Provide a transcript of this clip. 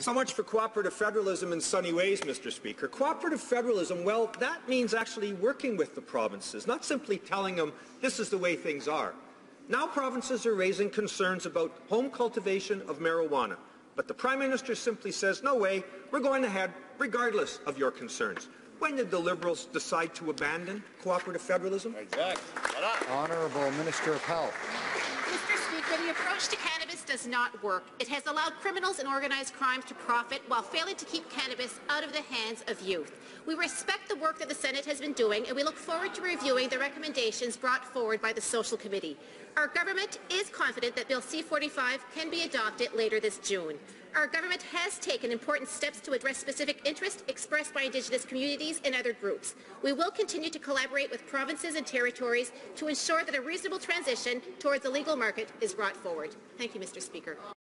So much for cooperative federalism in sunny ways, Mr. Speaker. Cooperative federalism, well, that means actually working with the provinces, not simply telling them this is the way things are. Now provinces are raising concerns about home cultivation of marijuana. But the Prime Minister simply says, no way, we're going ahead regardless of your concerns. When did the Liberals decide to abandon cooperative federalism? Exactly. Honourable Minister of Health. Mr. Speaker, the approach to cannabis does not work. It has allowed criminals and organized crime to profit while failing to keep cannabis out of the hands of youth. We respect the work that the Senate has been doing, and we look forward to reviewing the recommendations brought forward by the Social Committee. Our government is confident that Bill C-45 can be adopted later this June. Our government has taken important steps to address specific interests expressed by Indigenous communities and other groups. We will continue to collaborate with provinces and territories to ensure that a reasonable transition towards the legal market is brought forward. Thank you, Mr. Speaker.